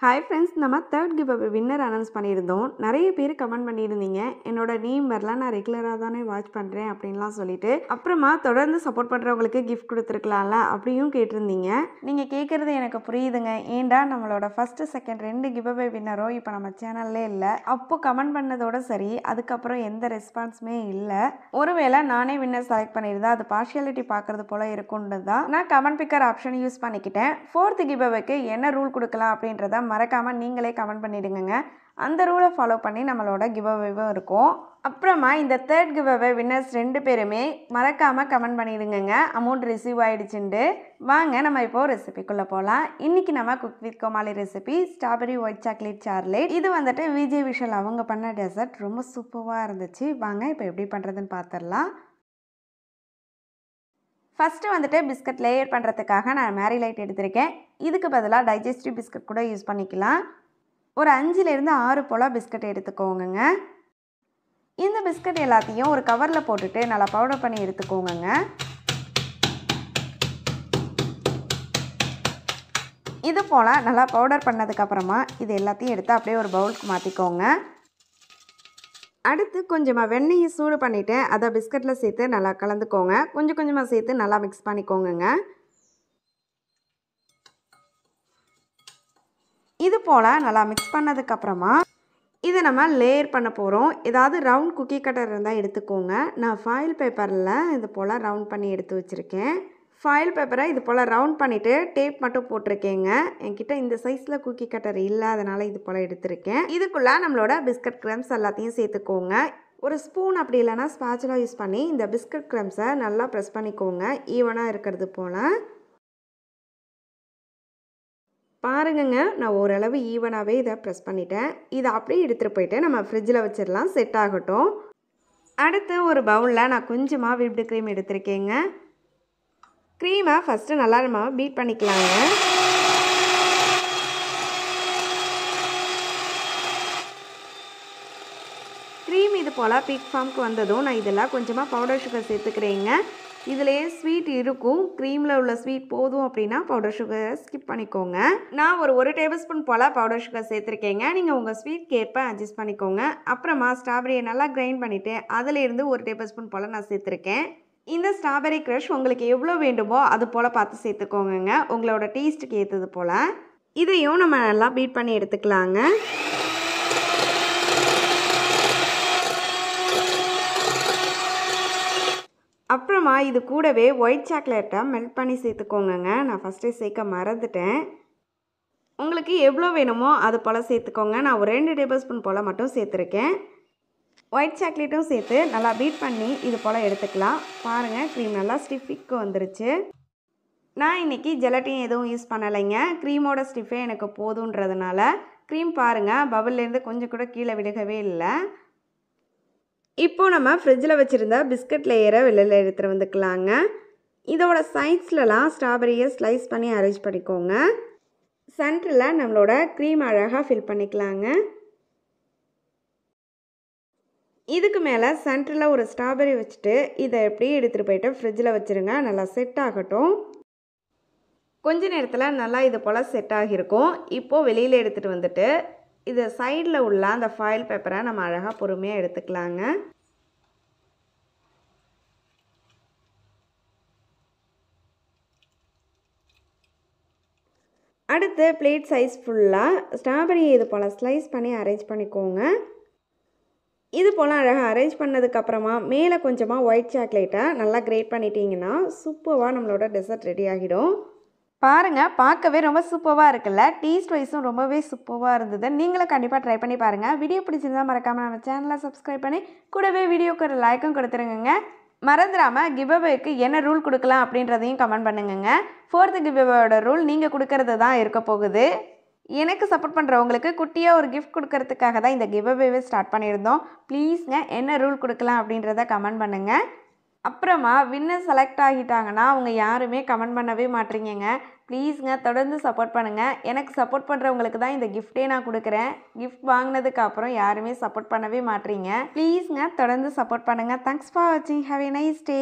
Hi friends நம்ம third giveaway winner announce பண்ணியிருந்தோம். நிறைய பேர் கமெண்ட் பண்ணியிருந்தீங்க. என்னோட நேம் வரலாம் நான் ரெகுலராக தானே வாட்ச் பண்ணுறேன் அப்படின்லாம் சொல்லிட்டு அப்புறமா தொடர்ந்து சப்போர்ட் பண்ணுறவங்களுக்கு கிஃப்ட் கொடுத்துருக்கலாம்ல அப்படியும் கேட்டிருந்தீங்க. நீங்கள் கேட்குறது எனக்கு புரியுதுங்க. ஏன்டா நம்மளோட ஃபஸ்ட்டு செகண்ட் ரெண்டு கிவ் அப் வின்னரும் இப்போ நம்ம சேனல்லே இல்லை. அப்போ கமெண்ட் பண்ணதோட சரி அதுக்கப்புறம் எந்த ரெஸ்பான்ஸுமே இல்லை. ஒருவேளை நானே வின்னர் செலக்ட் பண்ணியிருந்தா அது பார்ஷியாலிட்டி பார்க்குறது போல் இருக்கும்னு தான். நான் கமெண்ட் பிக்கர் ஆப்ஷன் யூஸ் பண்ணிக்கிட்டேன். ஃபோர்த்து கிவ் என்ன ரூல் கொடுக்கலாம் அப்படின்றத மறக்காமல் நீங்களே கமெண்ட் பண்ணிடுங்க அந்த ரூலை ஃபாலோ பண்ணி நம்மளோட கிவ்அவேவும் இருக்கும். அப்புறமா இந்த தேர்ட் கிவ்அவே வின்னர்ஸ் ரெண்டு பேருமே மறக்காமல் கமெண்ட் பண்ணிடுங்க அமௌண்ட் ரிசீவ் ஆகிடுச்சுண்டு வாங்க நம்ம இப்போது ரெசிபிக்குள்ளே போகலாம் இன்றைக்கி நம்ம cook with Comali recipe strawberry white chocolate chocolate இது வந்துட்டு விஜய் விஷால் அவங்க பண்ண டெசர்ட் ரொம்ப சூப்பராக இருந்துச்சு. வாங்க இப்போ எப்படி பண்ணுறதுன்னு பார்த்துடலாம் ஃபஸ்ட்டு வந்துட்டு பிஸ்கட் லேயர் பண்ணுறதுக்காக நான் மேரி லைட் எடுத்திருக்கேன். இதுக்கு பதிலாக டைஜஸ்டிவ் பிஸ்கட் கூட யூஸ் பண்ணிக்கலாம். ஒரு அஞ்சுலேருந்து ஆறு போல் பிஸ்கட் எடுத்துக்கோங்கங்க. இந்த பிஸ்கட் எல்லாத்தையும் ஒரு கவரில் போட்டுட்டு நல்லா பவுடர் பண்ணி எடுத்துக்கோங்கங்க. இது போல் நல்லா பவுடர் பண்ணதுக்கப்புறமா இது எல்லாத்தையும் எடுத்து அப்படியே ஒரு பவுலுக்கு மாற்றிக்கோங்க அடுத்து கொஞ்சமாக வெண்ணெயை சூடு பண்ணிவிட்டு அதை பிஸ்கட்டில் சேர்த்து நல்லா கலந்துக்கோங்க. கொஞ்சம் கொஞ்சமாக சேர்த்து நல்லா மிக்ஸ் பண்ணிக்கோங்க இது போல் நல்லா மிக்ஸ் பண்ணதுக்கப்புறமா இதை நம்ம லேயர் பண்ண போகிறோம் ஏதாவது ரவுண்ட் குக்கி கட்டர் இருந்தால் எடுத்துக்கோங்க. நான் ஃபாயில் பேப்பரில் இது போல் ரவுண்ட் பண்ணி எடுத்து வச்சுருக்கேன். ஃபாயில் பேப்பரை இது போல் ரவுண்ட் பண்ணிவிட்டு டேப் மட்டும் போட்டிருக்கேங்க. என்கிட்ட இந்த சைஸில் குக்கி கட்டர் இல்லை அதனால் இது போல் எடுத்திருக்கேன். இதுக்குள்ளே நம்மளோட பிஸ்கட் க்ரம்ஸ் எல்லாத்தையும் சேர்த்துக்கோங்க. ஒரு ஸ்பூன் அப்படி இல்லைனா ஸ்பேச்சலாக யூஸ் பண்ணி இந்த பிஸ்கட் க்ரம்ஸை நல்லா ப்ரெஸ் பண்ணிக்கோங்க. ஈவனாக இருக்கிறது போல். பாருங்கங்க நான் ஓரளவு ஈவனாகவே இதை ப்ரெஸ் பண்ணிட்டேன். இதை அப்படியே எடுத்துகிட்டு போயிட்டு நம்ம ஃப்ரிட்ஜில் வச்சிடலாம். செட் ஆகட்டும். அடுத்து ஒரு பவுலில் நான் கொஞ்சமாக விப்டு க்ரீம் எடுத்திருக்கேங்க. க்ரீமை ஃபஸ்ட்டு நல்லா நம்ம பீட் பண்ணிக்கலாங்க. க்ரீம் இது போல் பீக் ஃபார்முக்கு வந்ததும் நான் இதெல்லாம் கொஞ்சமாக பவுடர் சுகர் சேர்த்துக்கிறேங்க. இதுலேயே ஸ்வீட் இருக்கும். க்ரீமில் உள்ள ஸ்வீட் போதும் அப்படின்னா பவுடர் சுகரை ஸ்கிப் பண்ணிக்கோங்க. நான் ஒரு ஒரு டேபிள் ஸ்பூன் போல் பவுடர் சுகர் சேர்த்துருக்கேங்க. நீங்கள் உங்கள் ஸ்வீட் கேற்ப அட்ஜஸ்ட் பண்ணிக்கோங்க. அப்புறமா ஸ்ட்ராபெரியை நல்லா கிரைண்ட் பண்ணிவிட்டு அதிலேருந்து ஒரு டேபிள் ஸ்பூன் போல் நான் சேர்த்துருக்கேன். இந்த ஸ்ட்ராபெரி க்ரஷ் உங்களுக்கு எவ்வளோ வேண்டுமோ அது போல் பார்த்து சேர்த்துக்கோங்க உங்களோட டேஸ்ட்டுக்கு ஏற்றது போல். இதையும் நம்ம நல்லா பீட் பண்ணி எடுத்துக்கலாங்க. அப்புறமா இது கூடவே ஒயிட் சாக்லேட்டை மெல்ட் பண்ணி சேர்த்துக்கோங்க நான் ஃபஸ்ட்டே சேர்க்க மறந்துட்டேன். உங்களுக்கு எவ்வளோ வேணுமோ அது போல் சேர்த்துக்கோங்க. நான் ஒரு ரெண்டு டேபிள் ஸ்பூன் போல் மட்டும் சேர்த்துருக்கேன். ஒயிட் சாக்லேட்டும் சேர்த்து நல்லா பீட் பண்ணி இது போல் எடுத்துக்கலாம். பாருங்கள் க்ரீம் நல்லா ஸ்டிஃபிக்கு வந்துருச்சு. நான் இன்றைக்கி ஜெலட்டின் எதுவும் யூஸ் பண்ணலைங்க. க்ரீமோட ஸ்டிஃபே எனக்கு போதுன்றதுனால க்ரீம் பாருங்கள் பபுல்லேருந்து கொஞ்சம் கூட கீழே விடுகவே இல்லை. இப்போது நம்ம ஃப்ரிட்ஜில் வச்சுருந்த பிஸ்கட் லேயரை வெளியில் எடுத்துகிட்டு வந்துக்கலாங்க. இதோட சைட்ஸ்லலாம் ஸ்ட்ராபெரியை ஸ்லைஸ் பண்ணி அரேஞ்ச் பண்ணிக்கோங்க. சென்டரில் நம்மளோட க்ரீம் அழகாக ஃபில் பண்ணிக்கலாங்க. இதுக்கு மேலே சென்டரில் ஒரு ஸ்ட்ராபெரி வச்சுட்டு இதை எப்படி எடுத்துகிட்டு போயிட்டு ஃப்ரிட்ஜில் வச்சுருங்க. நல்லா செட் ஆகட்டும். கொஞ்ச நேரத்தில் நல்லா இது போல் செட் ஆகியிருக்கும். இப்போது வெளியில் எடுத்துகிட்டு வந்துட்டு இது சைடில் உள்ள அந்த ஃபாயில் பேப்பரை நம்ம அழகாக பொறுமையாக எடுத்துக்கலாங்க. அடுத்து பிளேட் சைஸ் ஃபுல்லாக ஸ்ட்ராபெரி இது போல் ஸ்லைஸ் பண்ணி அரேஞ்ச் பண்ணிக்கோங்க. இது போல் அழகாக அரேஞ்ச் பண்ணதுக்கப்புறமா மேலே கொஞ்சமாக ஒயிட் சாக்லேட்டை நல்லா கிரேட் பண்ணிட்டீங்கன்னா சூப்பராக நம்மளோட டெசர்ட் ரெடி ஆகிடும். பாருங்கள் பார்க்கவே ரொம்ப சூப்பராக இருக்குல்ல? டேஸ்ட் வைஸும் ரொம்பவே சூப்பராக இருந்தது. நீங்களும் கண்டிப்பாக ட்ரை பண்ணி பாருங்கள் வீடியோ பிடிச்சிருந்தா மறக்காமல் நம்ம சேனலை சப்ஸ்கிரைப் பண்ணி கூடவே வீடியோக்கு ஒரு லைக்கும் கொடுத்துருங்க மறந்துடாமல் கிவ்அவேக்கு என்ன ரூல் கொடுக்கலாம் அப்படின்றதையும் கமெண்ட் பண்ணுங்க ஃபோர்த்து கிவ்அவேயோட ரூல் நீங்கள் கொடுக்கறது தான் இருக்க போகுது. எனக்கு சப்போர்ட் பண்ணுறவங்களுக்கு குட்டியாக ஒரு கிஃப்ட் கொடுக்கறதுக்காக தான் இந்த கிவ்அவேவே ஸ்டார்ட் பண்ணியிருந்தோம். ப்ளீஸ்ங்க என்ன ரூல் கொடுக்கலாம் அப்படின்றத கமெண்ட் பண்ணுங்கள் அப்புறமா வின்னர் செலக்ட் ஆகிட்டாங்கன்னா அவங்க யாருமே கமெண்ட் பண்ணவே மாட்டீங்கங்க. ப்ளீஸ்ங்க தொடர்ந்து சப்போர்ட் பண்ணுங்கள் எனக்கு சப்போர்ட் பண்ணுறவங்களுக்கு தான் இந்த கிஃப்ட்டே நான் கொடுக்குறேன். கிஃப்ட் வாங்கினதுக்கு அப்புறம் யாருமே சப்போர்ட் பண்ணவே மாட்டீங்க. ப்ளீஸ்ங்க தொடர்ந்து சப்போர்ட் பண்ணுங்கள் தேங்க்ஸ் ஃபார் வாட்சிங் ஹாவ் எ நைஸ் டே